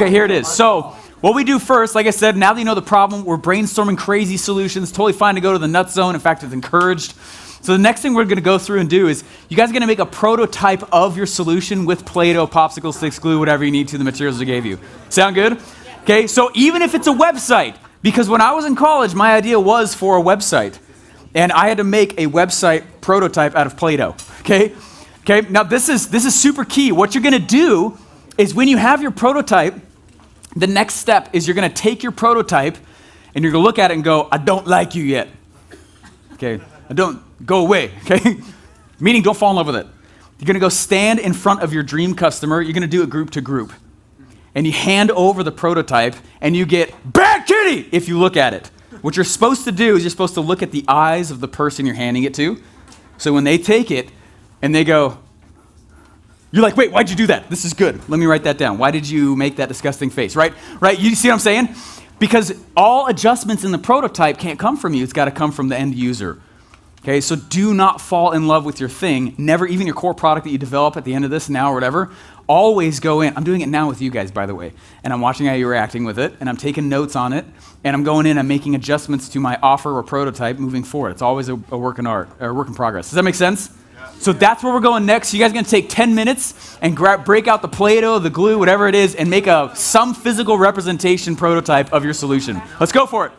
Okay, here it is. So, what we do first, like I said, now that you know the problem, we're brainstorming crazy solutions. Totally fine to go to the nut zone. In fact, it's encouraged. So, the next thing we're going to go through and do is you guys are going to make a prototype of your solution with Play Doh, popsicle sticks, glue, whatever you need to, the materials I gave you. Sound good? Okay, so even if it's a website, because when I was in college, my idea was for a website. And I had to make a website prototype out of Play Doh. Okay? Okay, now this is, this is super key. What you're going to do is when you have your prototype, the next step is you're going to take your prototype and you're going to look at it and go, I don't like you yet. Okay, I don't, go away. Okay, meaning don't fall in love with it. You're going to go stand in front of your dream customer. You're going to do it group to group. And you hand over the prototype and you get bad kitty if you look at it. What you're supposed to do is you're supposed to look at the eyes of the person you're handing it to. So when they take it and they go, you're like, wait, why'd you do that? This is good. Let me write that down. Why did you make that disgusting face? Right? Right? You see what I'm saying? Because all adjustments in the prototype can't come from you. It's got to come from the end user. Okay, so do not fall in love with your thing. Never, even your core product that you develop at the end of this now or whatever, always go in. I'm doing it now with you guys, by the way. And I'm watching how you're reacting with it, and I'm taking notes on it, and I'm going in and making adjustments to my offer or prototype moving forward. It's always a, a work in art, or a work in progress. Does that make sense? So that's where we're going next. You guys are going to take 10 minutes and grab, break out the Play-Doh, the glue, whatever it is, and make a some physical representation prototype of your solution. Let's go for it.